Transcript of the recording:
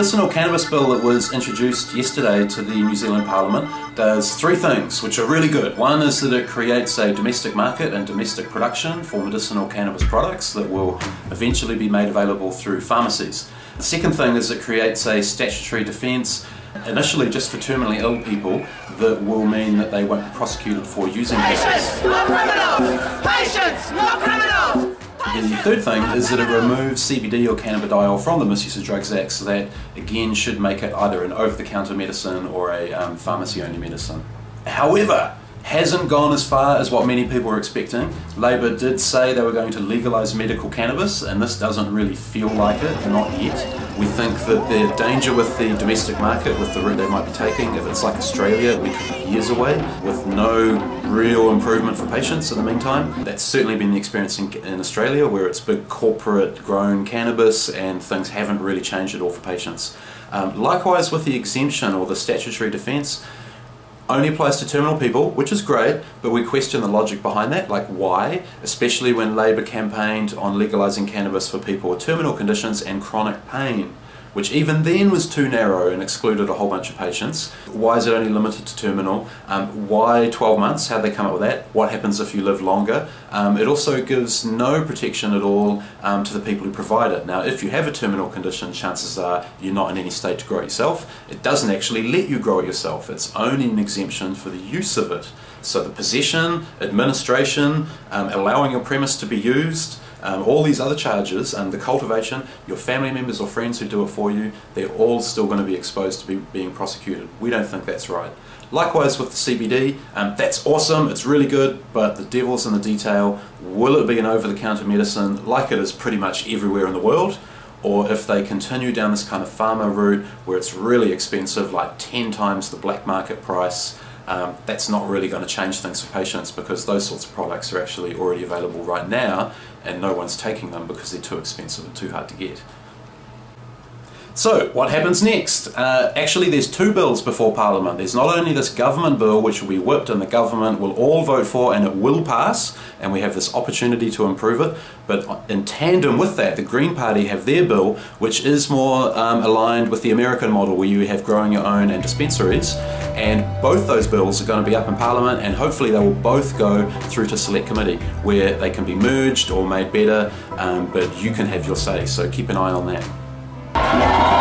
medicinal cannabis bill that was introduced yesterday to the New Zealand Parliament does three things which are really good. One is that it creates a domestic market and domestic production for medicinal cannabis products that will eventually be made available through pharmacies. The second thing is it creates a statutory defence initially just for terminally ill people that will mean that they won't be prosecuted for using Patients, not criminals! Patients, not criminals! The third thing is that it removes CBD or cannabidiol from the Misuse of Drugs Act, so that again should make it either an over-the-counter medicine or a um, pharmacy-only medicine. However, hasn't gone as far as what many people were expecting. Labour did say they were going to legalise medical cannabis, and this doesn't really feel like it, not yet. We think that the danger with the domestic market, with the route they might be taking, if it's like Australia, we could be years away with no real improvement for patients in the meantime. That's certainly been the experience in, in Australia, where it's big corporate grown cannabis and things haven't really changed at all for patients. Um, likewise with the exemption or the statutory defence, only applies to terminal people, which is great, but we question the logic behind that, like why, especially when Labour campaigned on legalising cannabis for people with terminal conditions and chronic pain which even then was too narrow and excluded a whole bunch of patients. Why is it only limited to terminal? Um, why 12 months? How they come up with that? What happens if you live longer? Um, it also gives no protection at all um, to the people who provide it. Now, if you have a terminal condition, chances are you're not in any state to grow it yourself. It doesn't actually let you grow it yourself. It's only an exemption for the use of it. So the possession, administration, um, allowing your premise to be used, um, all these other charges and the cultivation, your family members or friends who do it for you, they're all still going to be exposed to be being prosecuted. We don't think that's right. Likewise with the CBD, um, that's awesome, it's really good, but the devil's in the detail. Will it be an over-the-counter medicine like it is pretty much everywhere in the world? Or if they continue down this kind of pharma route where it's really expensive, like 10 times the black market price, um, that's not really going to change things for patients because those sorts of products are actually already available right now and no one's taking them because they're too expensive and too hard to get. So, what happens next? Uh, actually, there's two bills before Parliament. There's not only this government bill, which will be whipped and the government will all vote for and it will pass, and we have this opportunity to improve it, but in tandem with that, the Green Party have their bill, which is more um, aligned with the American model, where you have growing your own and dispensaries, and both those bills are going to be up in Parliament, and hopefully they will both go through to Select Committee, where they can be merged or made better, um, but you can have your say, so keep an eye on that. Thank.